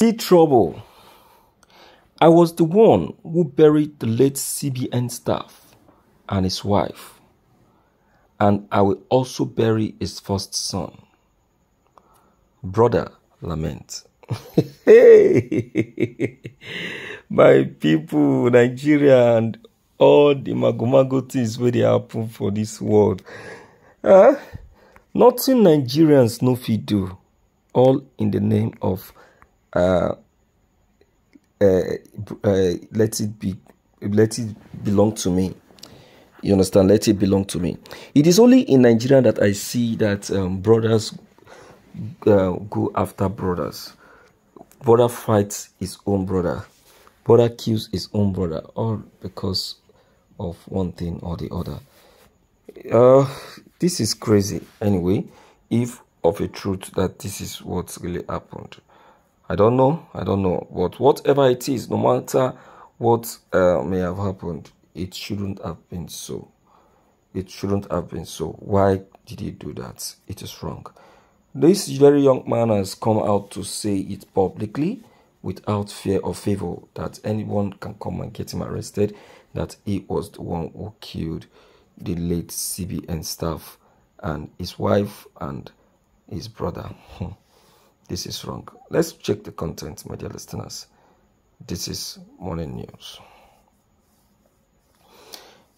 See trouble. I was the one who buried the late CBN staff and his wife, and I will also bury his first son. Brother lament. My people, Nigeria, and all the magomago things where they happen for this world. Uh, nothing Nigerians no fit do, all in the name of uh, uh, uh, let it be, let it belong to me. You understand? Let it belong to me. It is only in Nigeria that I see that um, brothers uh, go after brothers. Brother fights his own brother. Brother kills his own brother, all because of one thing or the other. Uh, this is crazy. Anyway, if of a truth that this is what really happened. I don't know. I don't know. But whatever it is, no matter what uh, may have happened, it shouldn't have been so. It shouldn't have been so. Why did he do that? It is wrong. This very young man has come out to say it publicly without fear or favor that anyone can come and get him arrested, that he was the one who killed the late CBN staff and his wife and his brother. This is wrong. Let's check the content, my dear listeners. This is Morning News.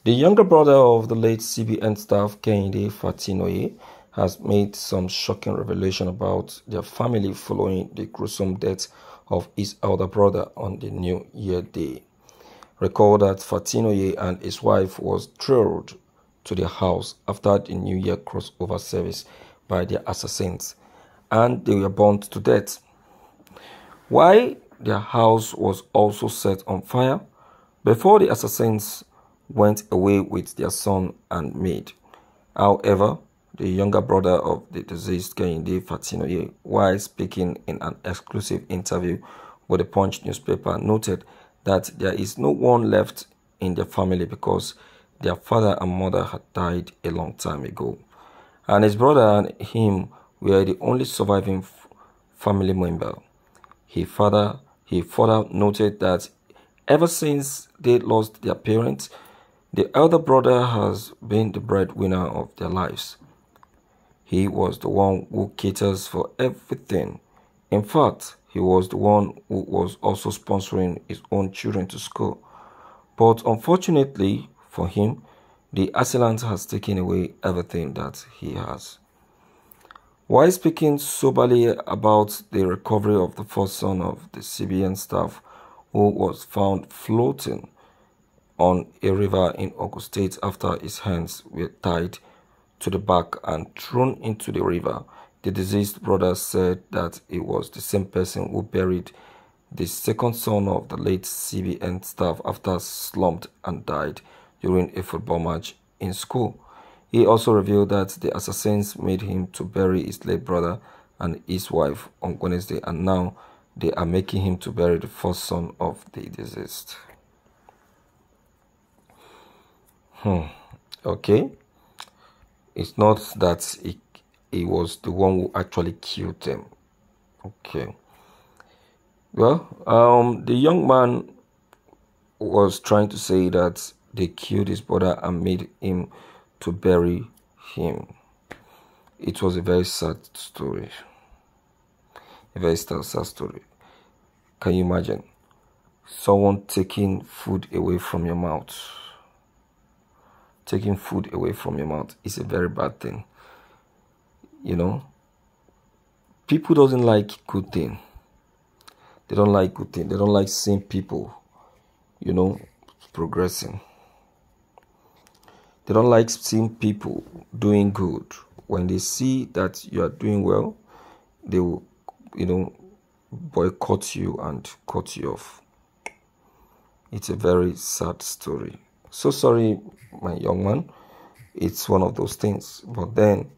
The younger brother of the late CBN staff, Kehinde Fatinoye, has made some shocking revelation about their family following the gruesome death of his elder brother on the New Year Day. Recall that Fatinoye and his wife was thrilled to their house after the New Year crossover service by their assassins, and they were burned to death. Why their house was also set on fire before the assassins went away with their son and maid. However, the younger brother of the deceased Kehinde Fatinoye, while speaking in an exclusive interview with the Punch newspaper, noted that there is no one left in their family because their father and mother had died a long time ago, and his brother and him were the only surviving family member. He further, he further noted that ever since they lost their parents, the elder brother has been the breadwinner of their lives. He was the one who caters for everything. In fact, he was the one who was also sponsoring his own children to school. But unfortunately for him, the assailant has taken away everything that he has. While speaking soberly about the recovery of the first son of the CBN staff who was found floating on a river in Ogun State after his hands were tied to the back and thrown into the river. The deceased brother said that it was the same person who buried the second son of the late CBN staff after slumped and died during a football match in school. He also revealed that the assassins made him to bury his late brother and his wife on Wednesday and now they are making him to bury the first son of the deceased. Hmm. Okay it's not that he, he was the one who actually killed them okay well um the young man was trying to say that they killed his brother and made him to bury him. It was a very sad story. A very sad, sad story. Can you imagine? Someone taking food away from your mouth. Taking food away from your mouth is a very bad thing. You know? People doesn't like good thing. They don't like good thing. They don't like seeing people you know progressing they don't like seeing people doing good when they see that you are doing well they will you know boycott you and cut you off it's a very sad story so sorry, my young man. It's one of those things. But then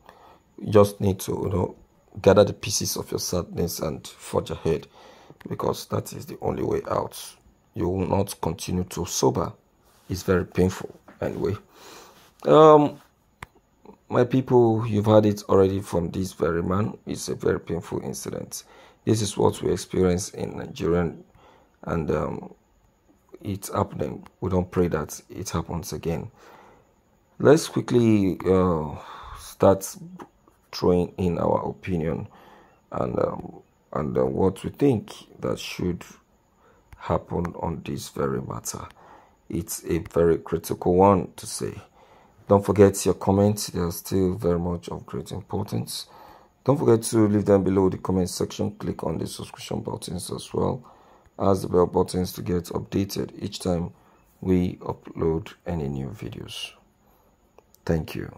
you just need to, you know, gather the pieces of your sadness and forge ahead because that is the only way out. You will not continue to sober. It's very painful anyway. Um my people, you've heard it already from this very man. It's a very painful incident. This is what we experience in Nigeria, and um, it's happening. We don't pray that it happens again. Let's quickly uh, start throwing in our opinion and um, and uh, what we think that should happen on this very matter. It's a very critical one to say. Don't forget your comments, they are still very much of great importance. Don't forget to leave them below the comment section. Click on the subscription buttons as well as the bell buttons to get updated each time we upload any new videos. Thank you.